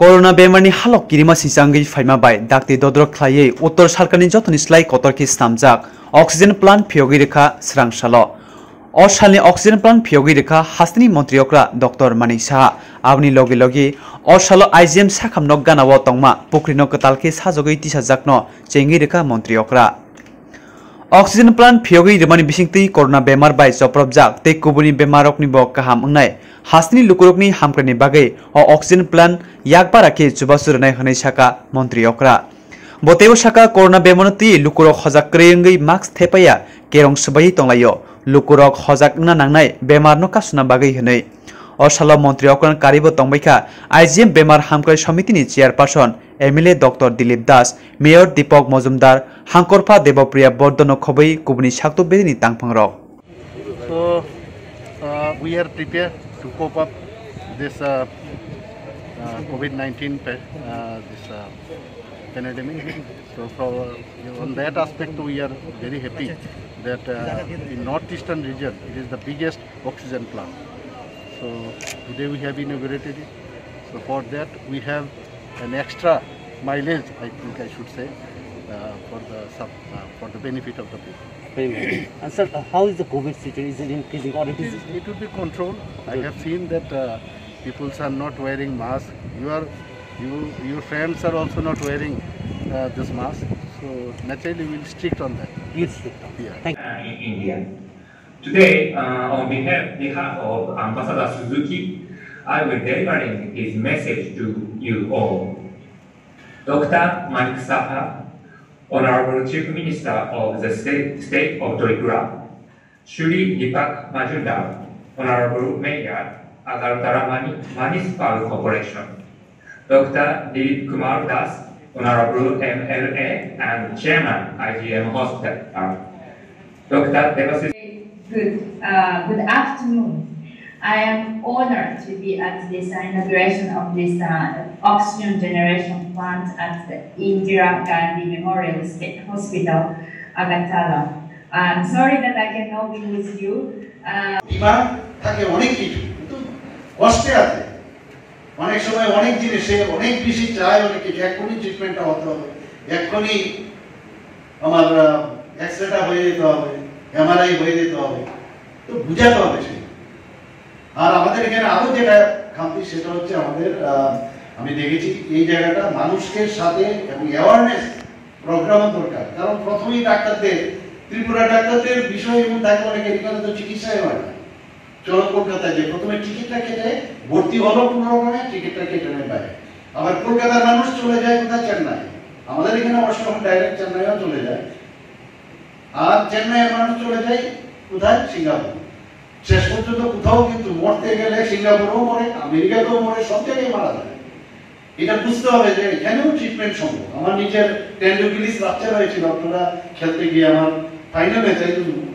Corona বেমারনি হালক কিরিমা সিজাঙ্গি ফাইমা বাই ডাক্তি দদ্রক খাইয়ে উত্তর সরকারনি যতনি স্লাই কতরকি সামজাক অক্সিজেন প্লান্ট ফিয়গি রেখা স্রাংশাল। অসালনি অক্সিজেন প্লান্ট ফিয়গি রেখা হাসনি মন্ত্রীকরা ডক্টর মানিক সাহা। আবনি লগে লগে অসাল আইজিএম সাখাম নক গানাও তংমা পুখরি নক তালকে সাজগৈ তিসাজাকন চেঙ্গি রেখা মন্ত্রীকরা অক্সিজেন প্লান্ট ফিয়গৈ রিমানি বিসিংতি করোনা বেমার বাই চপ্রবজাক তে কুবুনি বেমারকনি ব কাহাম ওংনাই হাসনি লুকুরকনি হামক্রানি বাগে। অ অক্সিজেন প্লান্ট ইয়াকবারাকে চুবাসুরনাই হনাই সাকা মন্ত্রী অকরা বতেও সাকা করোনা বেমানতি লুকুরক হজাক ক্রেয়ঙ্গৈ মাস্ক থেপাইয়া কেরং সবাই তংলাইও লুকুরক হজাক না নাংনাই বেমারনো কাসুনা বাগৈ হनै অসাল মন্ত্রী অকরণ কারিব তংবাইখা আইজিএম বেমার হামক্রাই সমিতিনি chairperson MLA doctor Dilip Das mayor Dipak Majumdar হাঙ্করফা Debapriya Bardhan খবৈ কুবনি সাক্ত বেদিনী তাংফাং রক So uh, we are prepared to cope up this uh, uh, COVID-19 pa- uh, this uh, pandemic. So for, uh, on that aspect, we are very happy that uh, in northeastern region it is the biggest oxygen plant. So today we have inaugurated it. So for that we have an extra mileage, I think I should say, uh, for the sub, uh, for the benefit of the people. Very well. And sir, uh, how is the COVID situation? Is it increasing or it It, is? is, it will be controlled. I have seen that uh, people are not wearing mask. You are, you, your friends are also not wearing uh, this mask. So naturally, we will strict on that. You stick down. Yeah. Thank uh, in India. Today, uh, on behalf, behalf of Ambassador Suzuki, I will delivering his message to you all. Dr. Manik Saha, Honorable Chief Minister of the State, State of Tripura, Shri Deepak Majumdar, Honorable Mayor, Agartala Municipal Corporation, Dr. Dilip Kumar Das, Honorable MLA and Chairman IGM Hospital, Dr. Devasis Good, uh, good afternoon. I am honored to be at this inauguration of this uh, oxygen generation plant at the Indira Gandhi Memorial State Hospital, Agatala. I'm sorry that I cannot be with you. Uh, demand থাকে অনেক কিছু কিন্তু কষ্টে আছে অনেক সময় অনেক জিনিসে অনেক বেশি চায় অনেক কিছু এক্ষুনি ট্রিটমেন্টটা হতে হবে এক্ষুনি আমার এক্স রেটা হয়ে যেতে হবে এমআরআই হয়ে যেতে হবে। তো বুঝাতে হবে সে আর আমাদের এখানে আরও যেটা খামতি, সেটা হচ্ছে আমাদের আমি দেখেছি এই জায়গাটা মানুষকে সাথে এবং অ্যাওয়ারনেস প্রোগ্রাম দরকার। কারণ প্রথমেই ডাক্তারদের, ত্রিপুরা ডাক্তারদের বিষয় এবং থাকে, অনেকে এখানে তো চিকিৎসাই হয় না। চলো কলকাতায় যে প্রথমে টিকিটটা কেটে, ভর্তি হলো কোনো রকমে, টিকিটটা কেটে নেয় বাইরে। আবার কলকাতার মানুষ চলে যায় কোথায়? চেন্নাই। আমাদের এখানে অবশ্য ডাইরেক্ট চেন্নাইও চলে যায়। আর চেন্নাইয়ের মানুষ চলে যায় কোথায়? সিঙ্গাপুর। শেষ পর্যন্ত কোথাও কিন্তু মরতে গেলে সিঙ্গাপুরেও মরে, আমেরিকাতেও মরে, সব জায়গায় মারা যায়। এটা বুঝতে হবে যে এখানেও ট্রিটমেন্ট সম্ভব। আমার নিজের টেন্ডুকিলিস বাচ্চা হয়েছিল আপনারা খেলতে গিয়ে আমার final match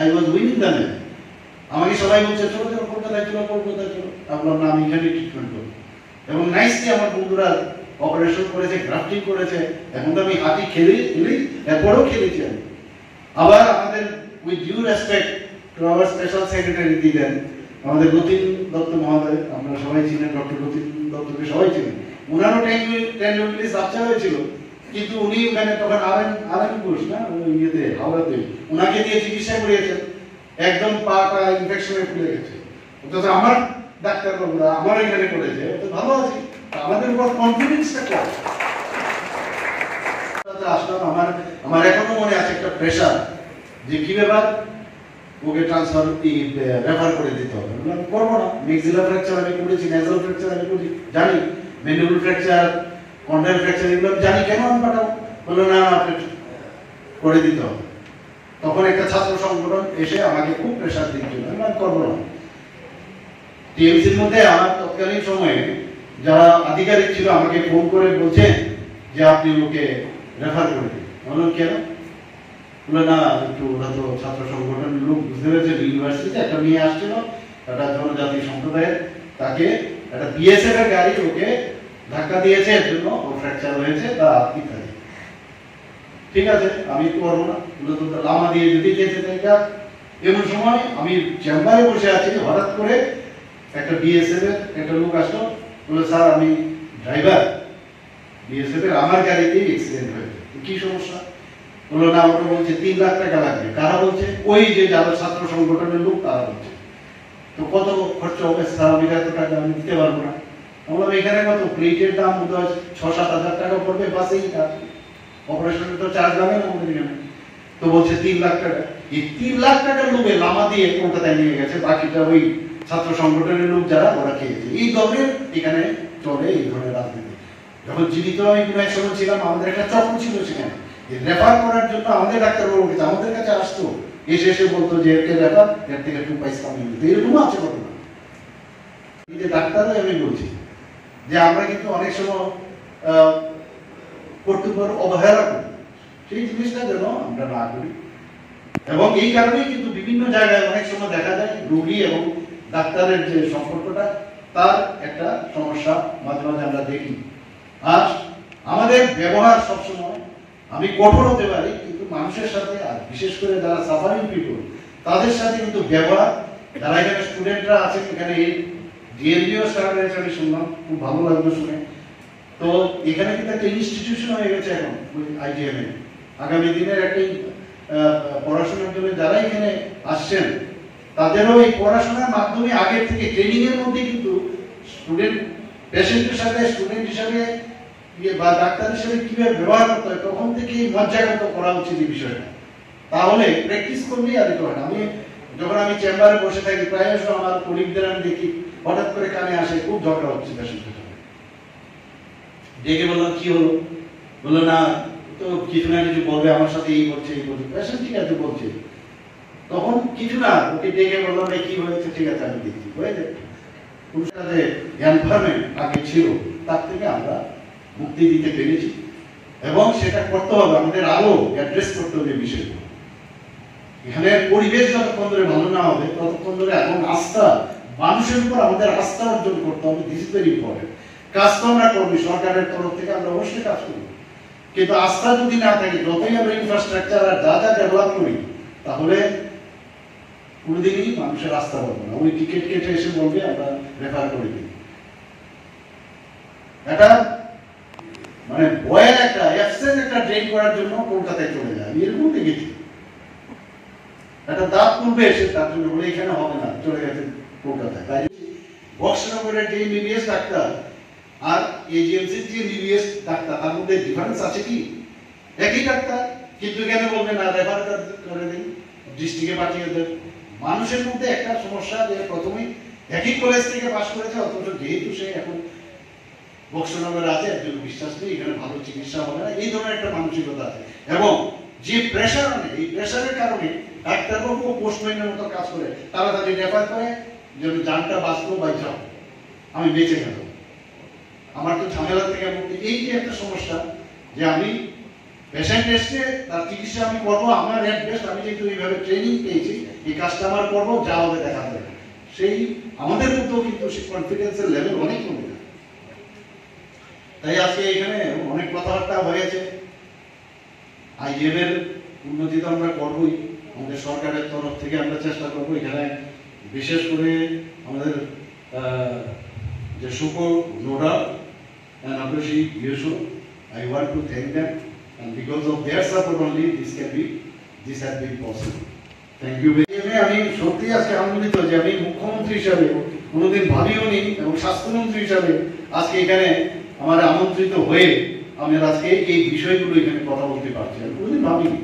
I was winning the match আমাকে সবাই বলছে, চলো চলো, কলকাতায় চলো কলকাতায়, চলো। আমি বললাম, না, আমি এখানে ট্রিটমেন্ট করব। এবং নাইসলি আমার বন্ধুরা অপারেশন করেছে গ্রাফটিং করেছে। এখন তো আমি হাতি খেলি খেলি, এরপরেও খেলেছি আমি। আবার আমাদের with due respect to our special secretary দিলেন, আমাদের যতীন দত্ত মহোদয় আপনারা সবাই চিনেন, ডক্টর যতীন দত্তকে সবাই চিনেন। ওনারও টেন্ডুলিস বাচ্চা হয়েছিল, কিন্তু উনি ওখানে তখন আরেন আরেন পুরুষ না ইয়েতে, হাওড়াতে। ওনাকে দিয়ে চিকিৎসা করিয়েছেন, একদম পাটা ইনফেকশনে খুলে গেছে। অথচ আমার ডাক্তার বাবুরা আমার এখানে করেছে তো ভালো আছি। আমাদের উপর কনফিডেন্সটা কম। আসলাম আমার আমার এখনও মনে আছে একটা প্রেশার যে কি ব্যাপার? ওকে ট্রান্সফার রেফার করে দিতে হবে। বললাম, করব না। মেক্সিলা ফ্র্যাকচার আমি করেছি নেজাল ফ্র্যাকচার আমি করি জানি। মেন্ডেবল ফ্র্যাকচার কন্ডাইল ফ্র্যাকচার এগুলো জানি কেন আমি পাঠাবো? বলল না আপনি করে দিতে হবে। তখন একটা ছাত্র সংগঠন এসে আমাকে খুব প্রেশার দিচ্ছিল আমি করব না। টিএমসির মধ্যে আমার তৎকালীন সময়ে যারা আধিকারিক ছিল আমাকে ফোন করে বলছেন যে আপনি ওকে রেফার করে দিন। বললাম কেন? বলল না, একটু ওরা তো ছাত্র সংগঠনের লোক বুঝতে পেরেছে ইউনিভার্সিটিতে একটা নিয়ে আসছিল, একটা জনজাতি সম্প্রদায়ের, তাকে একটা বিএসএফ এর গাড়ি ওকে ধাক্কা দিয়েছে এর জন্য, ও ফ্র্যাকচার হয়েছে তা ইত্যাদি। ঠিক আছে, আমি করব না। বলে তো লামা দিয়ে যদি যেতে, তাই এমন সময় আমি চেম্বারে বসে আছি, হঠাৎ করে একটা বিএসএফ এর একটা লোক আসলো। বলে স্যার, আমি ড্রাইভার বিএসএফ এর আমার গাড়িতেই অ্যাক্সিডেন্ট হয়েছে। কি সমস্যা? বলল, না, ওটা বলছে, তিন লাখ টাকা লাগবে। কারা বলছে? ওই যে যারা ছাত্র সংগঠনের লোক, তারা বলছে। তো কত খরচ হবে? আমি এত টাকা আমি দিতে পারব না। বললাম, এখানে কত? প্লেটের দাম ছ সাত হাজার টাকা পড়বে, বাসেই অপারেশনের তো চার্জ লাগে না আমাদের এখানে? তো বলছে, তিন লাখ টাকা। এই তিন লাখ টাকার লোভে লামা দিয়ে কলকাতায় নিয়ে গেছে? বাকিটা ওই ছাত্র সংগঠনের লোক যারা, ওরা খেয়েছে। এই দলের এখানে চলে এই ধরনের রাজনীতি। যখন জীবিত আমি কোনো এক সময় ছিলাম, আমাদের একটা চক্র ছিল সেখানে। রেফার করার জন্য আমাদের ডাক্তারবাবু কাছে আমাদের কাছে আসতো। এসে এসে বলতো যে এরকে রেফার? এর থেকে টু পয়সা কামিয়ে আছে ঘটনা। যে ডাক্তারও আমি বলছি যে, আমরা কিন্তু অনেক সময় কর্তৃপক্ষ অবহেলা করি। সেই জিনিসটা যেন আমরা না করি। এবং এই কারণেই কিন্তু বিভিন্ন জায়গায় অনেক সময় দেখা যায় রোগী এবং ডাক্তারের যে সম্পর্কটা, তার একটা সমস্যা মাঝে মাঝে আমরা দেখি। আর আমাদের ব্যবহার সবসময়, আমি কঠোর হতে পারি, কিন্তু মানুষের সাথে, আর বিশেষ করে যারা সাফারিং পিপল তাদের সাথে কিন্তু ব্যবহার, যারা এখানে স্টুডেন্টরা আছেন, এখানে এই ডিএলবিও স্যার আমি শুনলাম, খুব ভালো লাগল শুনে। তো এখানে কিন্তু একটা ইনস্টিটিউশন হয়ে গেছে এখন আইজিএম এ আগামী দিনের একটা পড়াশোনার জন্য যারা এখানে আসছেন, তাদেরও এই পড়াশোনার মাধ্যমে আগের থেকে ট্রেনিং এর মধ্যে কিন্তু স্টুডেন্ট পেশেন্টের সাথে স্টুডেন্ট হিসাবে বা ডাক্তার হিসেবে কীভাবে ব্যবহার করতে হয় তখন মজ্জাগত করা উচিত এই বিষয়টা। তাহলে প্র্যাকটিস করলেই আমি যখন আমি চেম্বারে বসে থাকি, প্রায়শ আমার কলিগদের আমি দেখি, হঠাৎ করে কানে আসে, খুব ঝগড়া হচ্ছে সাথে। ডেকে বললাম, কি হলো? বলল, না, তো কিছু না কিছু বলবে, আমার সাথে এই এই পেশেন্ট ঠিক আছে, বলছে। তখন কিছু না, ওকে ডেকে বললাম "এই কি হয়েছে? ঠিক আছে, আমি দেখছি। যে এনভায়রনমেন্ট আগে ছিল, তার থেকে আমরা মুক্তি দিতে পেরেছি। এবং সেটা করতে হবে, আমাদের আরও অ্যাড্রেস করতে হবে বিষয়গুলো এখানে পরিবেশ যতক্ষণ ধরে ভালো না হবে, ততক্ষণ ধরে এবং আস্থা মানুষের উপর আমাদের আস্থা অর্জন করতে হবে দিস ইজ ভেরি ইম্পর্টেন্ট কাজ তো আমরা করবি, সরকারের তরফ থেকে আমরা অবশ্যই কাজ করি কিন্তু আস্থা যদি না থাকে, যতই আমরা ইনফ্রাস্ট্রাকচার আর যা যা ডেভেলপ করি, তাহলে কোনোদিনই মানুষের আস্থা পাবো না। ওই টিকিট কেটে এসে বলবে, আমরা রেফার করে দিই। এটা মানে বয়ের একটা অ্যাবসেন্ট একটা ট্রেন করার জন্য কলকাতায় চলে যায়। এরকম দেখেছি। একটা দাঁত তুলবে এসে তার জন্য বলে এখানে হবে না, চলে গেছে কলকাতায়। তাই বক্সনগরের যে এমবিবিএস ডাক্তার আর এজিএমসির যে এমবিবিএস ডাক্তার, তার মধ্যে ডিফারেন্স আছে কি? একই ডাক্তার, কিন্তু এখানে বলবে না? রেফার করে দিন ডিস্ট্রিক্টে পাঠিয়ে দেন মানুষের মধ্যে একটা সমস্যা যে প্রথমেই একই কলেজ থেকে পাশ করেছে, অথচ যেহেতু সে এখন বক্সনগরে আছে একজন বিশ্বাস নেই এখানে ভালো চিকিৎসা হবে না, এই ধরনের একটা মানসিকতা আছে। এবং যে প্রেশার আনে, এই প্রেশারের কারণে ডাক্তারবাবু পোস্টম্যানের মতো কাজ করে, তারা তাদের রেফার করে যেন জানটা বাঁচলো বা যাও আমি বেঁচে গেল আমার তো ঝামেলা থেকে মুক্তি। এই যে একটা সমস্যা, যে আমি পেশেন্ট এসছে, তার চিকিৎসা আমি করব, আমার এক বেস্ট আমি যেহেতু এইভাবে ট্রেনিং পেয়েছি, এই কাজটা আমার করব, যা হবে দেখা যাবে সেই আমাদের মধ্যেও কিন্তু সেই কনফিডেন্সের লেভেল অনেক কমে তাই আজকে এখানে অনেক কথাবার্তা হয়েছে আইজিএম এর উন্নতি তো আমরা করবোই আমাদের সরকারের তরফ থেকে আমরা চেষ্টা করব এখানে বিশেষ করে আমাদের যে সুকো নোডা and Abhishek Yusuf, I want to thank them and because of their support only this can be this has been possible. Thank you very much. আমি সত্যি আজকে আনন্দিত যে আমি মুখ্যমন্ত্রী হিসাবে কোনোদিন ভাবিও নি এবং স্বাস্থ্যমন্ত্রী হিসাবে আজকে এখানে আমার আমন্ত্রিত হয়ে আমি আজকে এই বিষয়গুলো এখানে কথা বলতে পারছি আমি কোনোদিন ভাবিনি।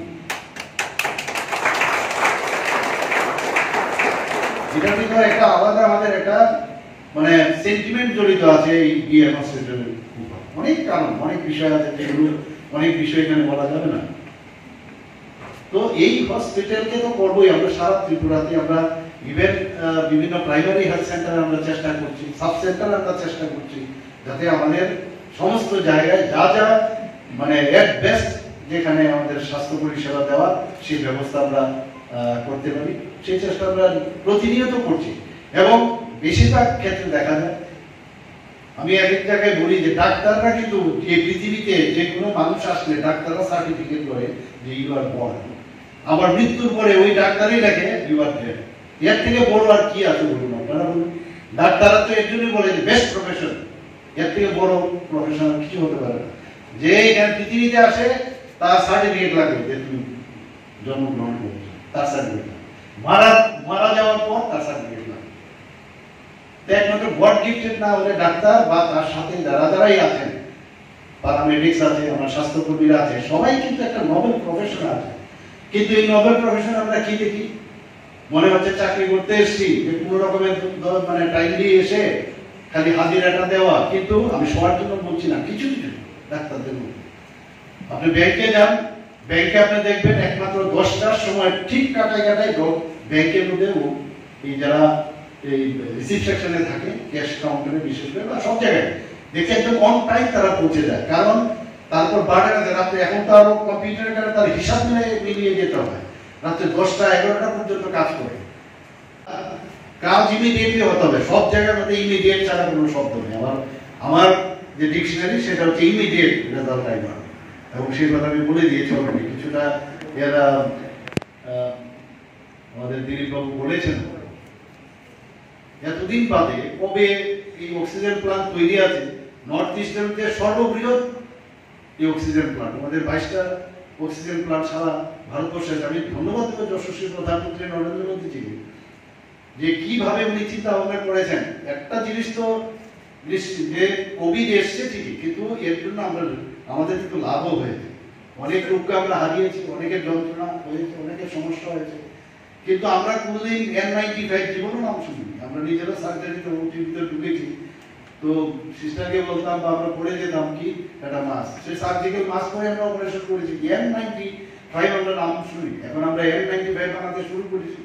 একটা আলাদা আমাদের একটা মানে সেন্টিমেন্ট জড়িত আছে এই অনেক কারণ, অনেক বিষয় আছে যেগুলো, অনেক বিষয় এখানে বলা যাবে না। তো এই হসপিটালকে তো করবোই। আমরা সারা ত্রিপুরাতে আমরা ইভেন বিভিন্ন প্রাইমারি হেলথ সেন্টারে আমরা চেষ্টা করছি সাব সেন্টারে আমরা চেষ্টা করছি। যাতে আমাদের সমস্ত জায়গায় যা যা মানে যেখানে আমাদের স্বাস্থ্য পরিষেবা দেওয়া, সেই ব্যবস্থা আমরা করতে পারি। সেই চেষ্টা আমরা প্রতিনিয়ত করছি। এবং বেশিরভাগ ক্ষেত্রে দেখা যায়, আমি এক এক জায়গায় বলি যে ডাক্তাররা কিন্তু এই পৃথিবীতে যে কোনো মানুষ আসলে ডাক্তাররা সার্টিফিকেট করে যে ইউ আর বর্ন আবার মৃত্যুর পরে ওই ডাক্তারই লেখে ইউ আর ডেড এর থেকে বড় আর কি আছে বলুন আপনারা বলুন? ডাক্তাররা তো এর জন্যই বলে যে বেস্ট প্রফেশন এর থেকে বড় প্রফেশন কিছু হতে পারে না। যে এখানে পৃথিবীতে আসে, তার সার্টিফিকেট লাগে যে তুমি জন্মগ্রহণ করেছ। তার সার্টিফিকেট মারা মারা যাওয়ার পর তার সার্টিফিকেট লাগে। একমাত্র গড গিফটেড না হলে ডাক্তার বা তার সাথে যারা যারাই আছেন প্যারামেডিক্স আছে, আমার স্বাস্থ্যকর্মীরা আছে, সবাই কিন্তু একটা নোবেল প্রফেশন আছে। কিন্তু এই নোবেল প্রফেশন আমরা কি দেখি? মনে হচ্ছে চাকরি করতে এসেছি, যে কোনো রকমের মানে টাইম দিয়ে এসে খালি হাজিরাটা দেওয়া, কিন্তু আমি সবার জন্য বলছি না, কিছু কিছু ডাক্তারদের আপনি ব্যাংকে যান, ব্যাংকে আপনি দেখবেন একমাত্র দশটার সময় ঠিক কাটায় ড- ব্যাংকের মধ্যে এই যারা এই রিসিভ সেকশনে থাকে, ক্যাশ কাউন্টারে বিশেষ করে, বা সব জায়গায়। দেখে একদম অন টাইম তারা পৌঁছে যায়। কারণ তারপর বারোটা রাত্রে এখন তো আরও কম্পিউটারের কারণে তার হিসাব মিলিয়ে যেতে হয়। রাত্রে দশটা এগারোটা পর্যন্ত কাজ করে। কাজ ইমিডিয়েটলি হতে হবে। সব জায়গার ইমিডিয়েট ছাড়া কোনো শব্দ নেই। আমার আমার যে ডিকশনারি সেটা হচ্ছে ইমিডিয়েট রেজাল্ট টাইমার এবং সেই কথা আমি বলে দিয়েছি অলরেডি কিছুটা এরা আমাদের দিলীপ বাবু বলেছেন, এতদিন বাদে কবে এই অক্সিজেন প্লান্ট তৈরি আছে? নর্থ ইস্টের মধ্যে সর্ববৃহৎ এই অক্সিজেন প্লান্ট আমাদের বাইশটা অক্সিজেন প্লান্ট সারা ভারতবর্ষে আমি ধন্যবাদ দেবো যশস্বী প্রধানমন্ত্রী নরেন্দ্র মোদীজিকে। যে কীভাবে উনি চিন্তা ভাবনা করেছেন, একটা জিনিস তো যে কোভিড এসছে ঠিকই, কিন্তু এর জন্য আমরা আমাদের কিন্তু লাভও হয়েছে। অনেক লোককে আমরা হারিয়েছি, অনেকের যন্ত্রণা হয়েছে, অনেকের সমস্যা হয়েছে। কিন্তু আমরা কোনোদিন এন নাইনটি ফাইভ জীবনও নাম শুনিনি। আমরা নিজেরা সার্জারিতে ওটিভিতে ঢুকেছি। তো সিস্টারকে বলতাম বা আমরা পড়ে যেতাম কি, একটা মাস সেই সার্জিক্যাল মাস পরে আমরা অপারেশন করেছি। এন নাইনটি ফাইভ আমরা নাম শুনি এখন আমরা এন নাইনটি ফাইভ বানাতে শুরু করেছি।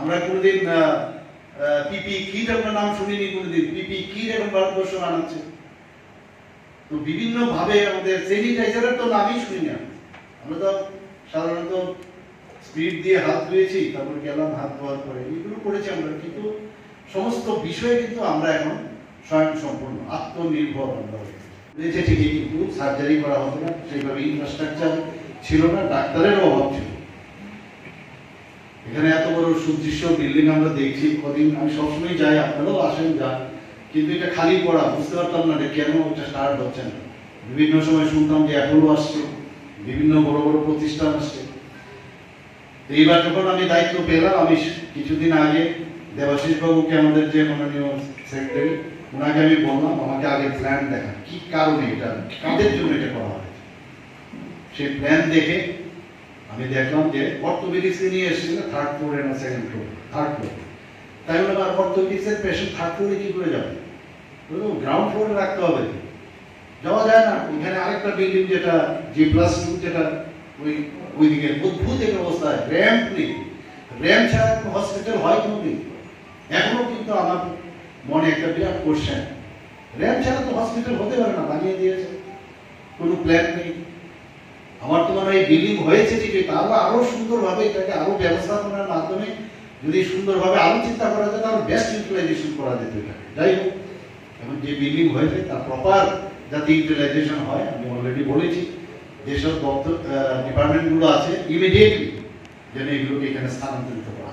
আমরা কোনোদিন পিপি কিট আমরা নাম শুনিনি কোনোদিন? পিপি কিট এখন ভারতবর্ষ বানাচ্ছে। তো বিভিন্ন ভাবে আমাদের স্যানিটাইজারের তো নামই শুনি না আমরা তো সাধারণত স্পিড দিয়ে হাত ধুয়েছি, তারপর গেলাম হাত ধোয়ার পরে। এগুলো করেছি আমরা, কিন্তু সমস্ত বিষয়ে কিন্তু আমরা এখন স্বয়ং সম্পূর্ণ আত্মনির্ভর আমরা হয়ে গেছি। ঠিকই, কিন্তু সার্জারি করা হতো না, সেইভাবে ইনফ্রাস্ট্রাকচার ছিল না ডাক্তারের অভাব ছিল। এখানে এত বড় সুদৃশ্য বিল্ডিং আমরা দেখছি, কদিন আমি সবসময় যাই, আপনারাও আসেন যান, কিন্তু এটা খালি পড়া, বুঝতে পারতাম না যে কেন এটা স্টার্ট হচ্ছে না। বিভিন্ন সময় শুনতাম যে অ্যাপোলো আসছে, বিভিন্ন বড় বড় প্রতিষ্ঠান আসছে। এইবার যখন আমি দায়িত্ব পেলাম, আমি কিছুদিন আগে দেবাশিস বাবুকে আমাদের যে মাননীয় সেক্রেটারি ওনাকে আমি বললাম, আমাকে আগে প্ল্যান দেখা কি কারণে এটা, কাদের জন্য এটা করা হয়েছে? সেই প্ল্যান দেখে আমি দেখলাম যে অর্থোপেডিক্স নিয়ে এসেছিল থার্ড ফ্লোরে না সেকেন্ড ফ্লোর থার্ড ফ্লোর তাই বলে আর অর্থোপেডিক্সের পেশেন্ট থার্ড ফ্লোরে কি করে যাবে? গ্রাউন্ড ফ্লোরে রাখতে হবে যাওয়া যায় না। ওইখানে আরেকটা বিল্ডিং যেটা জি প্লাস টু যেটা, ওই, ওইদিকে অদ্ভুত একটা অবস্থায় র্যাম্প নেই। র্যাম্প ছাড়া কোনো হসপিটাল হয় কোনো কোনোদিন। এখনও কিন্তু আমার মনে একটা বিরাট কোশ্চেন র্যাম্প ছাড়া তো হসপিটাল হতে পারে না, বানিয়ে দিয়েছে। কোনো প্ল্যান নেই। আমার তো এই বিলিং হয়েছে ঠিকই তাহলে আরও সুন্দরভাবে এটাকে আরও ব্যবস্থাপনার মাধ্যমে যদি সুন্দরভাবে আরও চিন্তা করা যায়, তাহলে বেস্ট ইউটিলাইজেশন করা যেত এটাকে যাই হোক, এখন যে বিলিং হয়েছে তার প্রপার যাতে ইউটিলাইজেশন হয়, আমি অলরেডি বলেছি, যেসব দপ্তর ডিপার্টমেন্টগুলো আছে ইমিডিয়েটলি যেন এগুলোকে এখানে স্থানান্তরিত করা